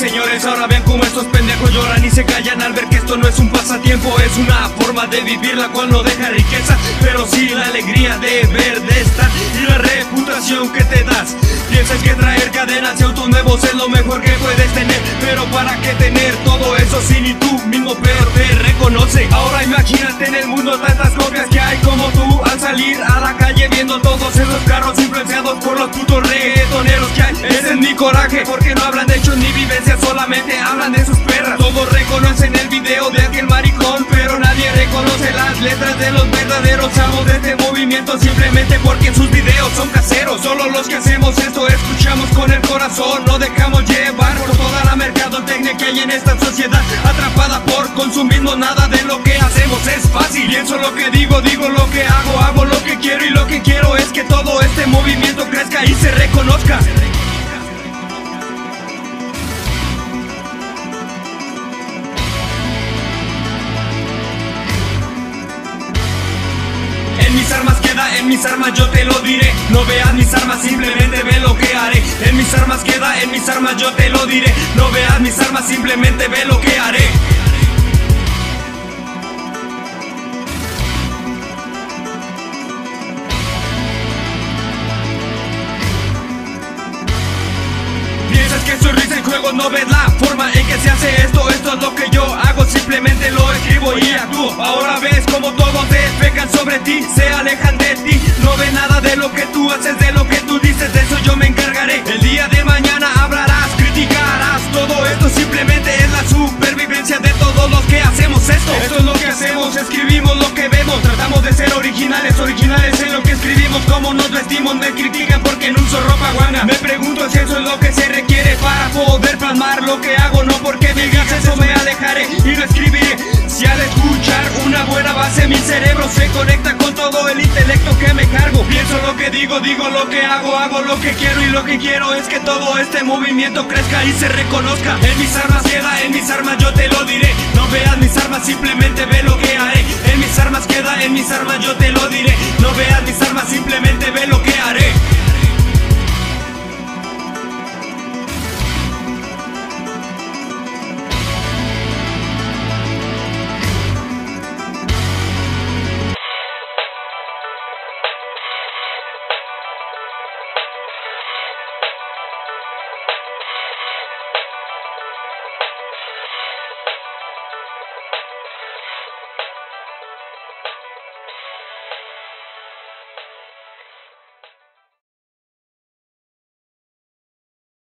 señores, ahora vean cómo estos pendejos lloran y se callan al ver que esto no es un pasatiempo, es una forma de vivir la cual no deja riqueza, pero sí la alegría de ver, de estar y la reputación que te das. Piensas que traer cadenas y autos nuevos es lo mejor que puedes tener, pero para qué tener todo eso si ni tú mismo pero te reconoce. Ahora imagínate en el mundo tantas copias que hay como tú al salir a la calle viendo todos esos carros influenciados por los putos reggaetoneros que hay. Ese es mi coraje, porque no hablan Todos reconocen el video de aquel maricón, pero nadie reconoce las letras de los verdaderos amos de este movimiento simplemente porque sus videos son caseros. Solo los que hacemos esto escuchamos con el corazón, no dejamos llevar por toda la mercadotecnia que hay en esta sociedad atrapada por consumismo. Nada de lo que hacemos es fácil. Pienso lo que digo, digo lo que hago, hago lo que quiero y lo que quiero es en mis armas yo te lo diré. No veas mis armas, simplemente ve lo que haré. En mis armas queda, en mis armas yo te lo diré. No veas mis armas, simplemente ve lo que haré. Piensas que soy risa en juego, no ves la forma en que se hace esto. Esto es lo que yo hago, simplemente lo escribo y actúo. Ahora ves como todos despegan sobre ti, se alejan de ti. No ven nada de lo que tú haces, de lo que tú dices, de eso yo me encargaré. El día de mañana hablarás, criticarás Todo esto simplemente es la supervivencia de todos los que hacemos esto. Esto es lo que hacemos, escribimos lo que vemos Tratamos de ser originales, originales en lo que escribimos Como nos vestimos, me critican porque no uso ropa guana. Me pregunto si eso es lo que se requiere para poder plasmar lo que hago No porque conecta con todo el intelecto que me cargo. Pienso lo que digo, digo lo que hago, hago lo que quiero Y lo que quiero es que todo este movimiento crezca y se reconozca. En mis armas queda, en mis armas yo te lo diré. No veas mis armas, simplemente ve lo que haré. En mis armas queda, en mis armas yo te lo diré